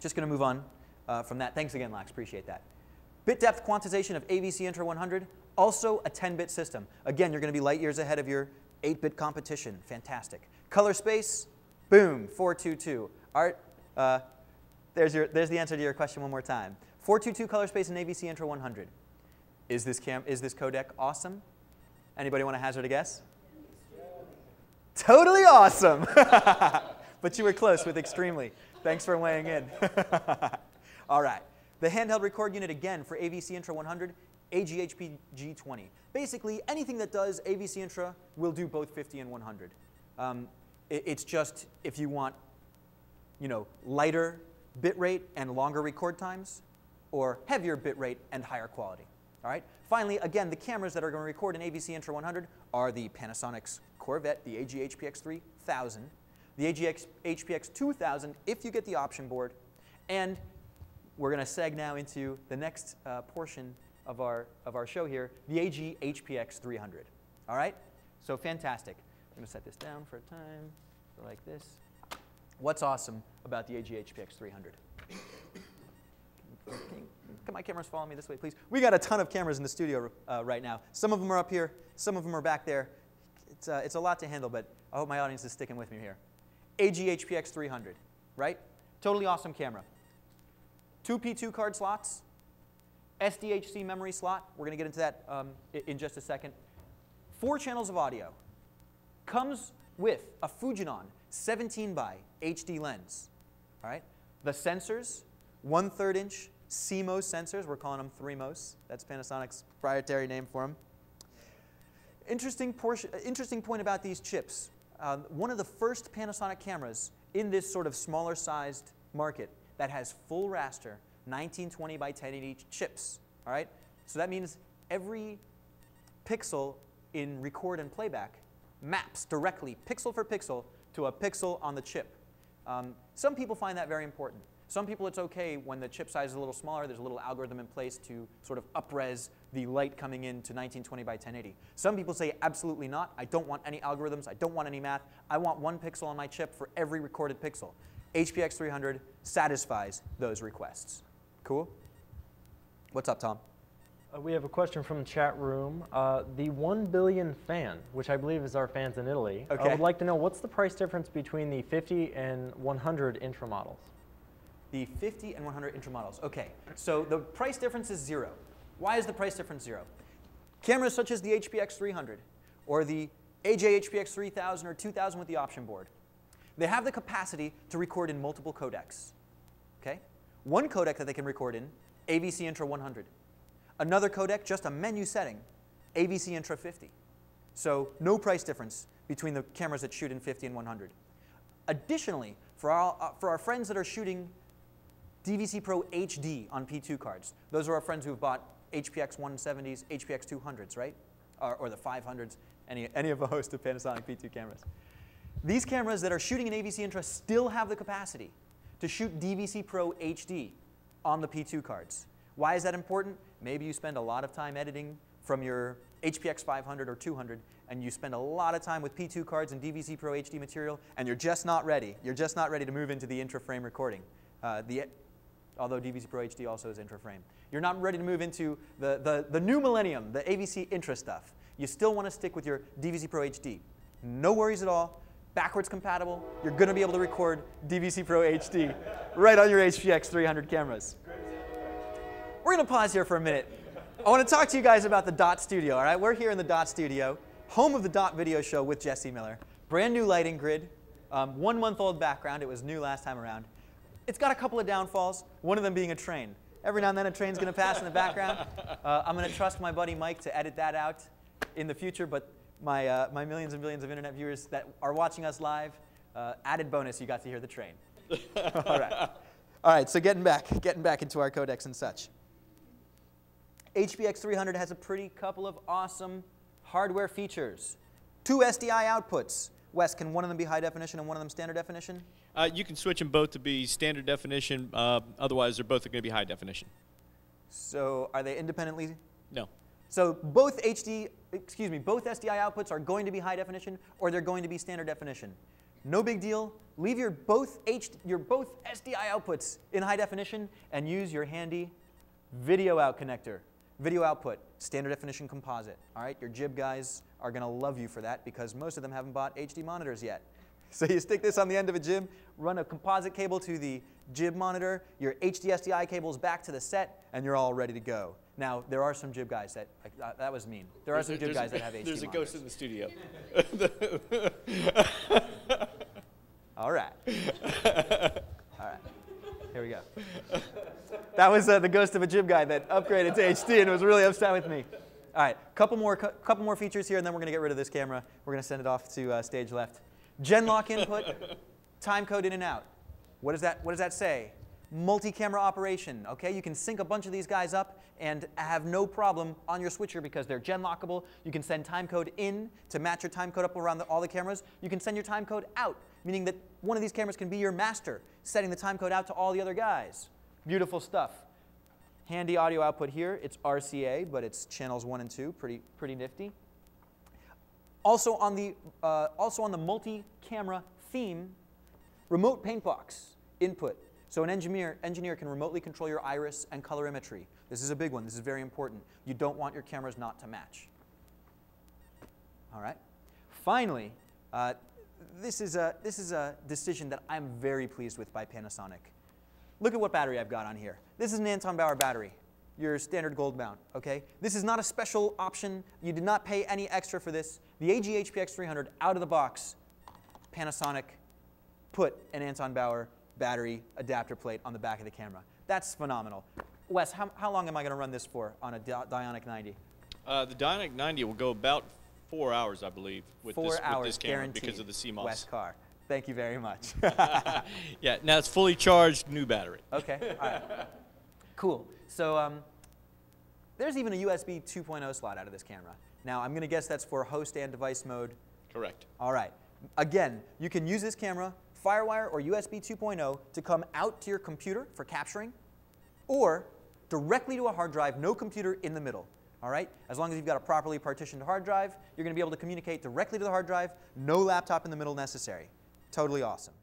Just going to move on uh, from that. Thanks again, Lax. Appreciate that. Bit depth quantization of AVC Intra 100, also a 10-bit system. Again, you're going to be light years ahead of your 8-bit competition. Fantastic. Color space, boom, 422. Art, uh, there's, your, there's the answer to your question one more time. 422 color space in AVC Intra 100. Is this, cam is this codec awesome? Anybody want to hazard a guess? Totally awesome. but you were close with extremely. Thanks for weighing in. All right. The handheld record unit again for AVC Intra 100, AGHP G20. Basically, anything that does AVC Intra will do both 50 and 100. Um, it, it's just if you want, you know, lighter bit rate and longer record times, or heavier bit rate and higher quality. All right. Finally, again, the cameras that are going to record in AVC Intra 100 are the Panasonic's Corvette, the AG HPX 3000, the AG HPX 2000 if you get the option board, and we're going to seg now into the next uh, portion of our, of our show here, the AG HPX 300. All right? So fantastic. I'm going to set this down for a time, like this. What's awesome about the AG HPX 300? Can my cameras follow me this way, please? We got a ton of cameras in the studio uh, right now. Some of them are up here, some of them are back there. It's, uh, it's a lot to handle, but I hope my audience is sticking with me here. AG HPX 300, right? Totally awesome camera. Two P2 card slots, SDHC memory slot. We're going to get into that um, in just a second. Four channels of audio. Comes with a Fujinon 17 by HD lens. All right. The sensors, one third inch CMOS sensors. We're calling them 3MOS. That's Panasonic's proprietary name for them. Interesting, portion, interesting point about these chips. Uh, one of the first Panasonic cameras in this sort of smaller sized market that has full raster 1920 by 1080 chips. All right? So that means every pixel in record and playback maps directly, pixel for pixel, to a pixel on the chip. Um, some people find that very important. Some people it's okay when the chip size is a little smaller, there's a little algorithm in place to sort of upres the light coming in to 1920 by 1080. Some people say absolutely not. I don't want any algorithms. I don't want any math. I want one pixel on my chip for every recorded pixel. HPX 300 satisfies those requests. Cool? What's up, Tom? Uh, we have a question from the chat room. Uh, the 1 billion fan, which I believe is our fans in Italy, okay. uh, would like to know what's the price difference between the 50 and 100 intra models? The 50 and 100 intra models. Okay, so the price difference is zero. Why is the price difference zero? Cameras such as the HPX 300 or the AJ HPX 3000 or 2000 with the option board, they have the capacity to record in multiple codecs. Okay? One codec that they can record in, AVC Intra 100. Another codec, just a menu setting, AVC Intra 50. So no price difference between the cameras that shoot in 50 and 100. Additionally, for our, uh, for our friends that are shooting DVC Pro HD on P2 cards, those are our friends who've bought HPX 170s, HPX 200s, right? Or, or the 500s, any, any of a host of Panasonic P2 cameras. These cameras that are shooting in AVC Intra still have the capacity to shoot DVC Pro HD on the P2 cards. Why is that important? Maybe you spend a lot of time editing from your HPX 500 or 200, and you spend a lot of time with P2 cards and DVC Pro HD material, and you're just not ready. You're just not ready to move into the intra-frame recording. Uh, the, although DVC Pro HD also is intra-frame. You're not ready to move into the, the, the new millennium, the AVC intra stuff. You still want to stick with your DVC Pro HD. No worries at all backwards compatible, you're going to be able to record DVC Pro HD right on your HPX 300 cameras. We're going to pause here for a minute. I want to talk to you guys about the Dot Studio, all right? We're here in the Dot Studio, home of the Dot Video Show with Jesse Miller. Brand new lighting grid, um, one month old background. It was new last time around. It's got a couple of downfalls, one of them being a train. Every now and then a train's going to pass in the background. Uh, I'm going to trust my buddy Mike to edit that out in the future, but my, uh, my millions and millions of internet viewers that are watching us live, uh, added bonus, you got to hear the train. All right. All right, so getting back, getting back into our codecs and such. HPX 300 has a pretty couple of awesome hardware features. Two SDI outputs. Wes, can one of them be high definition and one of them standard definition? Uh, you can switch them both to be standard definition. Uh, otherwise, they're both going to be high definition. So are they independently? No. So both HD, excuse me, both SDI outputs are going to be high definition or they're going to be standard definition. No big deal. Leave your both, H, your both SDI outputs in high definition and use your handy video out connector. Video output, standard definition composite. All right, your jib guys are going to love you for that because most of them haven't bought HD monitors yet. So you stick this on the end of a jib, run a composite cable to the jib monitor, your HD SDI cables back to the set, and you're all ready to go. Now, there are some jib guys that, like, uh, that was mean. There there's are some a, jib guys a, that have HD There's a monitors. ghost in the studio. all right. all right. Here we go. That was uh, the ghost of a jib guy that upgraded to HD and was really upset with me. All right, couple more, cu couple more features here, and then we're going to get rid of this camera. We're going to send it off to uh, stage left. Gen lock input, time code in and out. What does that, what does that say? Multi-camera operation, okay? You can sync a bunch of these guys up and have no problem on your switcher because they're gen lockable. You can send time code in to match your time code up around the, all the cameras. You can send your time code out, meaning that one of these cameras can be your master, setting the time code out to all the other guys. Beautiful stuff. Handy audio output here. It's RCA, but it's channels one and two. Pretty, pretty nifty. Also on the, uh, also on the multi-camera theme, remote paint box input. So an engineer, engineer can remotely control your iris and colorimetry. This is a big one. This is very important. You don't want your cameras not to match. All right. Finally, uh, this, is a, this is a decision that I'm very pleased with by Panasonic. Look at what battery I've got on here. This is an Anton Bauer battery, your standard gold mount, okay? This is not a special option. You did not pay any extra for this. The AG HPX 300 out of the box, Panasonic put an Anton Bauer battery adapter plate on the back of the camera. That's phenomenal. Wes, how, how long am I going to run this for on a Dionic 90? Uh, the Dionic 90 will go about four hours, I believe, with, four this, hours with this camera guaranteed. because of the CMOS. Wes Carr. Thank you very much. yeah, now it's fully charged, new battery. Okay, all right. Cool. So um, there's even a USB 2.0 slot out of this camera. Now, I'm going to guess that's for host and device mode. Correct. All right. Again, you can use this camera, FireWire or USB 2.0, to come out to your computer for capturing, or directly to a hard drive, no computer in the middle. All right? As long as you've got a properly partitioned hard drive, you're going to be able to communicate directly to the hard drive, no laptop in the middle necessary. Totally awesome.